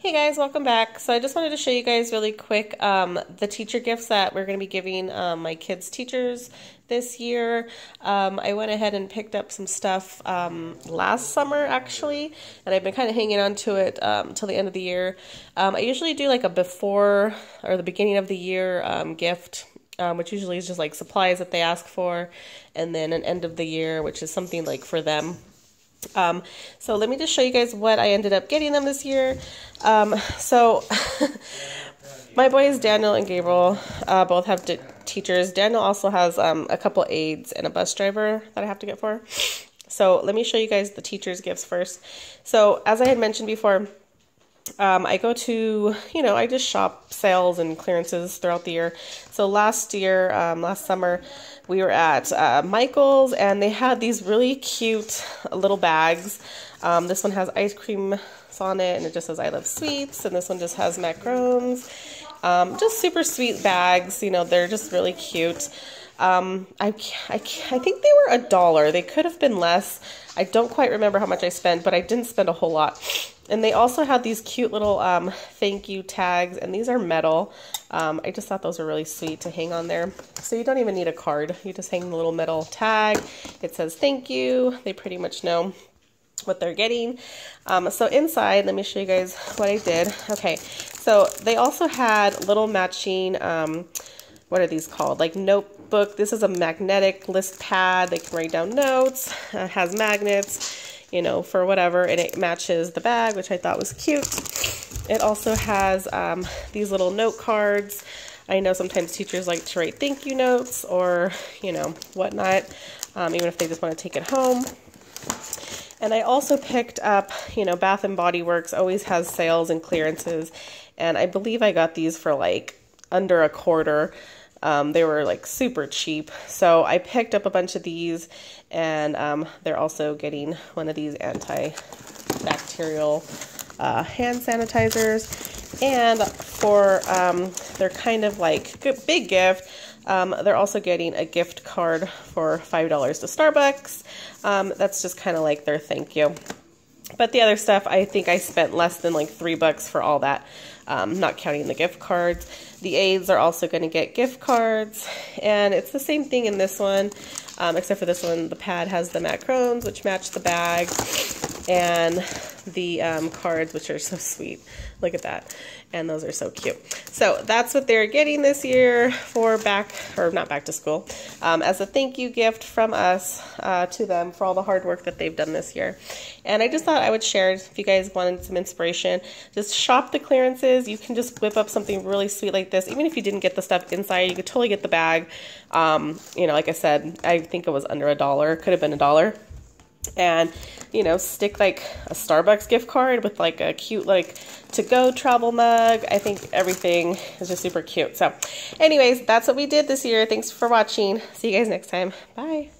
Hey guys, welcome back. So I just wanted to show you guys really quick um, the teacher gifts that we're going to be giving um, my kids' teachers this year. Um, I went ahead and picked up some stuff um, last summer actually, and I've been kind of hanging on to it um, till the end of the year. Um, I usually do like a before or the beginning of the year gift. which usually is just like supplies that they ask for, and then an end of the year, which is something like for them um, so let me just show you guys what I ended up getting them this year. Um, so my boys Daniel and Gabriel uh, both have teachers. Daniel also has um, a couple aides and a bus driver that I have to get for. So let me show you guys the teachers' gifts first. So as I had mentioned before, um, I go to, you know, I just shop sales and clearances throughout the year. So last year, um, last summer, we were at uh, Michael's and they had these really cute little bags. Um, this one has ice cream on it and it just says I love sweets. And this one just has macarons. Um, just super sweet bags. You know, they're just really cute. Um, I, I, I think they were a dollar. They could have been less. I don't quite remember how much I spent, but I didn't spend a whole lot. And they also had these cute little um, thank you tags, and these are metal. Um, I just thought those were really sweet to hang on there. So you don't even need a card. You just hang the little metal tag. It says thank you. They pretty much know what they're getting. Um, so inside, let me show you guys what I did. Okay, so they also had little matching, um, what are these called? Like notebook. This is a magnetic list pad. They can write down notes. It has magnets you know, for whatever, and it matches the bag, which I thought was cute. It also has um, these little note cards. I know sometimes teachers like to write thank you notes or, you know, whatnot, um, even if they just want to take it home. And I also picked up, you know, Bath and Body Works always has sales and clearances, and I believe I got these for like under a quarter. Um, they were like super cheap. So I picked up a bunch of these and um, they're also getting one of these antibacterial uh, hand sanitizers. And for um, their kind of like big gift, um, they're also getting a gift card for $5 to Starbucks. Um, that's just kind of like their thank you. But the other stuff, I think I spent less than like three bucks for all that, um, not counting the gift cards. The aides are also going to get gift cards, and it's the same thing in this one, um, except for this one, the pad has the macarons, which match the bag, and the um, cards, which are so sweet. Look at that. And those are so cute. So that's what they're getting this year for back, or not back to school, um, as a thank you gift from us uh, to them for all the hard work that they've done this year. And I just thought I would share if you guys wanted some inspiration. Just shop the clearances. You can just whip up something really sweet like this. Even if you didn't get the stuff inside, you could totally get the bag. Um, you know, like I said, I think it was under a dollar. Could have been a dollar and you know stick like a starbucks gift card with like a cute like to go travel mug. I think everything is just super cute. So anyways that's what we did this year. Thanks for watching. See you guys next time. Bye